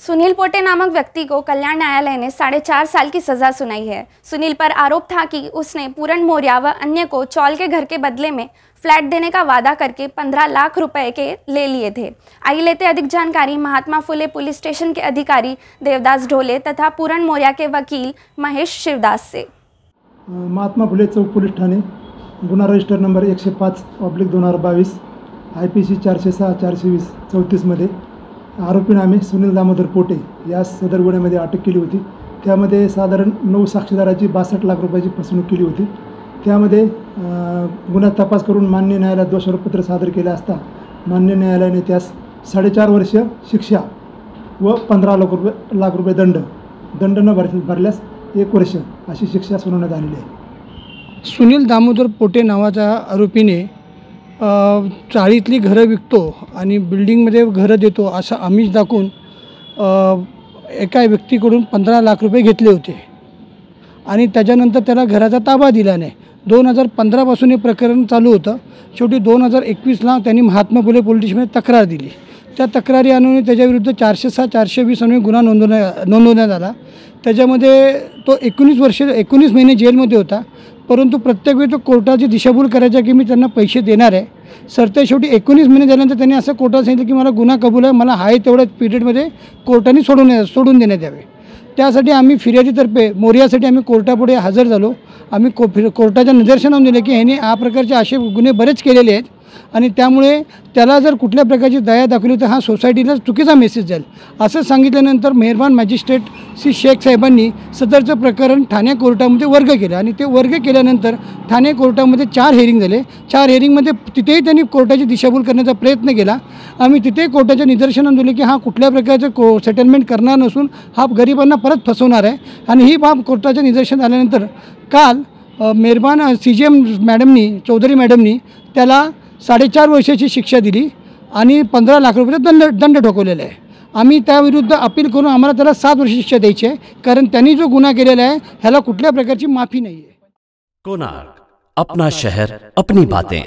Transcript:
सुनील पोटे नामक व्यक्ति को कल्याण न्यायालय ने साढ़े चार साल की सजा सुनाई है। सुनील पर आरोप था कि उसने पूरन मौर्या व अन्य को चौल के घर के बदले में फ्लैट देने का वादा करके पंद्रह लाख रुपए के ले लिए थे। आई लेते अधिक जानकारी। महात्मा फुले पुलिस स्टेशन के अधिकारी देवदास ढोले तथा पूरन मौर्या के वकील महेश शिवदास से। महात्मा फुले चौक पोलीस ठाणे, गुन्हा रजिस्टर नंबर एकशे पाच ऑब्लिक दोन हज़ार बावीस आय पी सी चारशे सहा, चारशे वीस चौतीसमध्ये आरोपीनं आम्ही सुनील दामोदर पोटे या सदर गुन्ह्यामध्ये अटक केली होती. त्यामध्ये साधारण नऊ साक्षीदाराची बासष्ट लाख रुपयाची फसवणूक केली होती. त्यामध्ये गुन्हा तपास करून मान्य न्यायालयात दोषारोपपत्र सादर केले असता मान्य न्यायालयाने त्यास साडेचार वर्ष शिक्षा व पंधरा लाख रुपये लाख रुपये दंड दंड न भर भरल्यास एक वर्ष अशी शिक्षा सुनावण्यात आलेली आहे. सुनील दामोदर पोटे नावाच्या आरोपीने चाळीतली घरं विकतो आणि बिल्डिंगमध्ये घरं देतो असं आमिष दाखवून एका व्यक्तीकडून पंधरा लाख रुपये घेतले होते. आणि त्याच्यानंतर त्याला घराचा ताबा दिला नाही. दोन हजार पंधरापासून हे प्रकरण चालू होतं. शेवटी दोन हजार एकवीसला त्यांनी महात्मा फुले पोलिटिशमध्ये स्टेशनमध्ये तक्रार दिली. त्या तक्रारी अनुने त्याच्याविरुद्ध चारशे सहा चारशे वीस अन्वये गुन्हा नोंदवण्या नोंदवण्यात आला. त्याच्यामध्ये तो एकोणीस वर्ष एकोणीस महिने जेलमध्ये होता. परंतु प्रत्येक वेळी तो कोर्टाची दिशाभूल करायचा की मी त्यांना पैसे देणार आहे. सरते शेवटी एकोणीस महिने झाल्यानंतर त्यांनी असं कोर्टात सांगितलं की मला गुन्हा कबूल आहे मला आहे तेवढ्या पिरियडमध्ये कोर्टाने सोडून सोडून देण्यात यावे. त्यासाठी आम्ही फिर्यादीतर्फे मोर्यासाठी आम्ही कोर्टापुढे हजर झालो. आम्ही को फिर कोर्टाच्या निदर्शनावर दिले की ह्याने हा प्रकारचे असे गुन्हे बरेच केलेले आहेत. आणि त्यामुळे त्याला जर कुठल्या प्रकारची दया दाखवली तर हा सोसायटीला चुकीचा मेसेज जाईल. असं सांगितल्यानंतर मेहरबान मॅजिस्ट्रेट श्री शेख साहेबांनी सदरचं प्रकरण ठाणे कोर्टामध्ये वर्ग केलं. आणि ते वर्ग केल्यानंतर ठाणे कोर्टामध्ये चार हेअरिंग झाले. चार हेअरिंगमध्ये तिथेही त्यांनी कोर्टाची दिशाभूल करण्याचा प्रयत्न केला. आम्ही तिथे कोर्टाच्या निदर्शनात दिले की हा कुठल्या प्रकारचं को सेटलमेंट करणार नसून हा गरिबांना परत फसवणार आहे. आणि ही बाब कोर्टाच्या निदर्शनात आल्यानंतर काल मेहरबान सी जी एम मॅडमनी चौधरी मॅडमनी त्याला साडेचार वर्षाची शिक्षा दिली आणि पंधरा लाख रुपये दंड दंड ठोकवलेला आहे. आम्ही त्याविरुद्ध अपील करून आम्हाला त्याला सात वर्ष शिक्षा द्यायची आहे कारण त्यांनी जो गुन्हा केलेला आहे ह्याला कुठल्या प्रकारची माफी नाही आहे कोणार्क अपना शहर अपनी बातें.